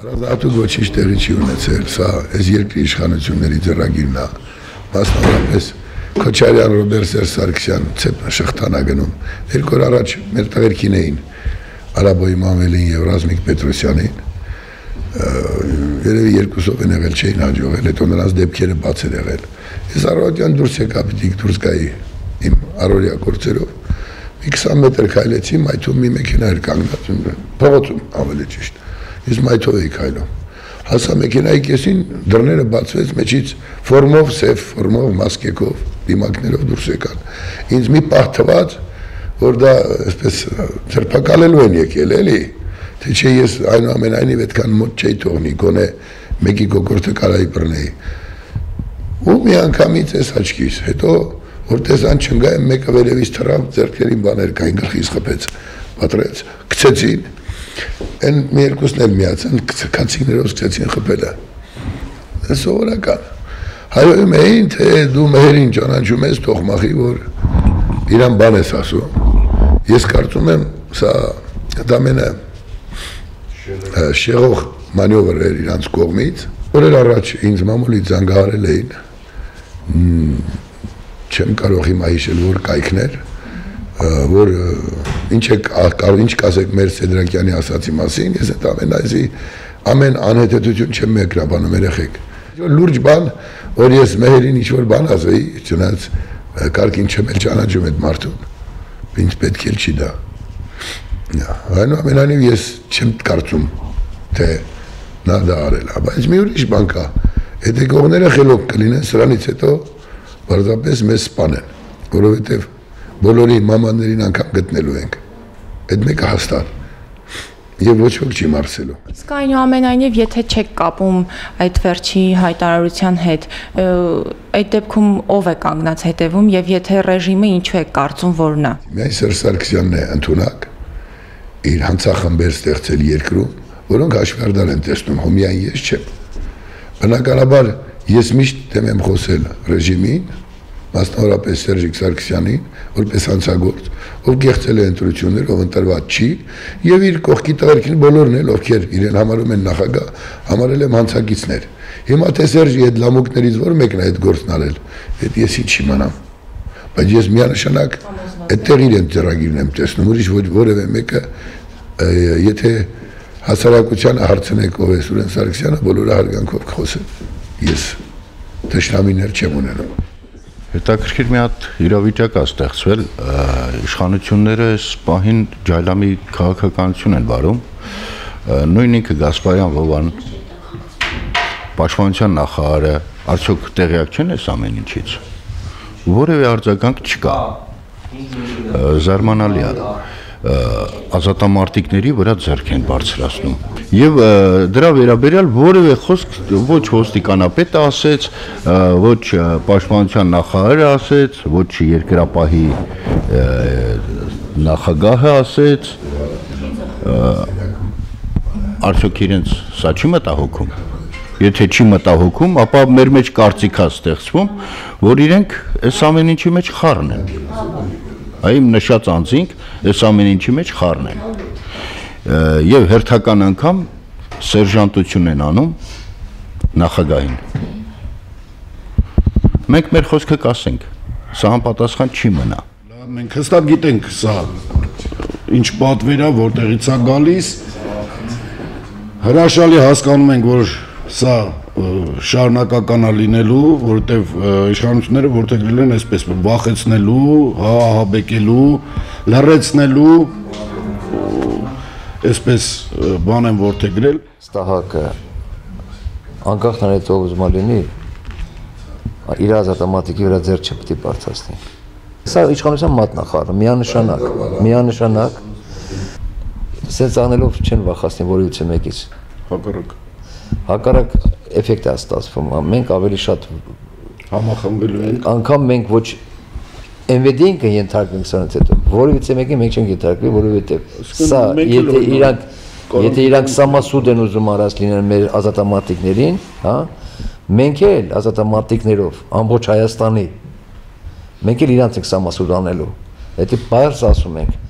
Հարազատու ոչինչ տեղի չի ունեցել, սա այս երկրի իշխանությունների ձեռագիրն է։ Մասնավորապես Քոչարյան Ռոբերտ Սարգսյան ցեպն շղթանա գնում։ Երկու օր առաջ մեր տղերքին էին Արաբոյի Մանվելին եւ Ռազմիկ Պետրոսյանին երևի երկուսով են եղել չէին հաջողել, հետո նրանց դեպքերը բաց էր եղել։ Ես Արարատյան դուրս եկա պիտի դուրս գայի իմ առօրյա գործերով։ Մի 20 մետր քայլեցի, մայթում մի մեքենա էր կանգնած, փողոցում ավելի ճիշտ։ Ես մայթով էի քայլում։ Հասա մեքենայի կեսին, դռները բացվեց, մեջից ֆորմով, սև ֆորմով, մասկեկով, դիմակներով դուրս եկան։ Ինձ մի պահ թվաց, որ դա այսպես ծրփակալելու են եկել, էլի թե չէ ես այնուամենայնիվ այդքան մոտ չէի թողնի, գոնե մեկի գողորտը կարայի բռնեի։ Ու մի անգամից էս աչքիս, հետո որ տեսան չնգա եմ մեկը վերևից թռավ, ձեռքերին բաներ կային, գլխից խփեց, պատրեց, գցեցին։ Այն մի երկուսն էլ միացան, քացիներով սկսեցին խփելը։ Դա սովորական։ Հայոյում էին, թե դու մերին ճանաչում ես թողմախի, որ իրան բան ես ասում։ Ես կարծում եմ, սա դա մենը շեղող մանյովր էր իրանց կողմից, օրեր առաջ ինձ մամուլի զանգահարել էին, չեմ կարող հիմա հիշել, որ կայքներ, որ ինչ է կարող ինչ կասեք մեր Սեդրակյանի ասացի մասին, ես այդ ամեն այսի ամեն անհետեթություն չեմ մեկրաբանում երեխեք։ Լուրջ բան, որ ես մեհերին ինչ որ բան ասեի, չնայած կարգին չեմ էլ ճանաչում այդ մարդուն։ Ինձ պետք էլ չի դա։ Այնուամենայնիվ ես չեմ կարծում, թե նա դա արել է, բայց մի ուրիշ բան կա։ Այդ եկողները խելոք կլինեն, սրանից հետո բարձրապես մեզ սպանեն, որովհետև բոլորի մամաներին անգամ գտնելու ենք։ Այդ մեկը հաստատ եւ ոչ ոք չի մարսելու։ Իսկ այնուամենայնիվ, եթե չեք կապում այդ վերջի հայտարարության հետ, այդ դեպքում ով է կանգնած հետևում եւ եթե ռեժիմը ինչու է կարծում, որ նա։ Միայն Սերժ Սարգսյանն է ընդունակ իր հանցախմբեր ստեղծել երկրում, որոնք հաշվարդար են տեսնում, հո միայն ես չեմ։ Բնականաբար ես միշտ դեմ եմ խոսել ռեժիմին, մասնավորապես Սերժիկ Սարգսյանին, որպես հանցագործ, ով գեղցել է ընտրություններ, ով ընտրված չի, եւ իր կողքի տղերքին բոլորն էլ, ովքեր իրեն համարում են նախագահ, համարել եմ հանցագիցներ։ Հիմա թե Սերժի այդ լամուկներից որ մեկն է այդ գործն արել, այդ ես ինչ իմանամ։ Բայց ես միանշանակ այդտեղ իրեն ծրագիրն եմ տեսնում, ուրիշ ոչ որևէ մեկը եթե հասարակությանը հարցնեք ով է Սուրեն Սարգսյանը, բոլորը հարգանքով կխոսեն։ Ես թշնամիներ չեմ ունենում։ Հետաքրքիր մի հատ իրավիճակ է ստեղծվել, իշխանությունները այս պահին ջայլամի քաղաքականություն են վարում։ Նույն ինքը Գասպարյան Վովան պաշտպանության նախարարը արդյոք տեղյակ չեն այս ամեն ինչից։ Որևէ արձագանք չկա զարմանալի է ազատամարտիկների վրա ձեռք են բարձրացնում եւ դրա վերաբերյալ որևէ խոսք ոչ ոստիկանապետը ասեց ոչ պաշտպանության նախարարը ասեց ոչ երկրապահի նախագահը ասեց արդյոք իրենց սա չի մտահոգում եթե չի մտահոգում, ապա մեր մեջ կարծիքա ստեղծվում, որ իրենք այս ամեն ինչի մեջ խառն են այ նշած անձինք այս ամեն ինչի մեջ խառն են եւ հերթական անգամ սերժանտություն են անում նախագահին մենք մեր խոսքը կասենք սա համապատասխան չի մնա մենք հստակ գիտենք սա ինչ պատվեր է որտեղից է գալիս հրաշալի հասկանում ենք որ սա շարունակական է լինելու, որովհետև իշխանությունները որտեղել են այսպես վախեցնելու, հա ահաբեկելու, լրացնելու այսպես բան են որտեղել։ Ստահակը անկախ նրանից ով ուզում լինի, իր ազատամատիկի վրա ձեր չպետք է բարձրացնի։ Սա իշխանության մատնախառը, միանշանակ, միանշանակ սենց անելով չեն վախացնի որևիցե մեկից։ Հակառակ հակառակ էֆեկտ է ստացվում։ Մենք ավելի շատ համախմբելու ենք։ Անկամ մենք ոչ MVD-ին կընթարկվենք սրանից հետո։ Որևիցե մեկին մենք չենք ընթարկվի, որովհետև սա եթե իրանք եթե իրանք սամասուդ են ուզում առած լինել մեր ազատամարտիկներին, հա, մենք էլ ազատամարտիկներով ամբողջ Հայաստանի մենք էլ իրանց ենք սամասուդ անելու։ Դա բարձ ասում ենք